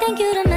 thank you to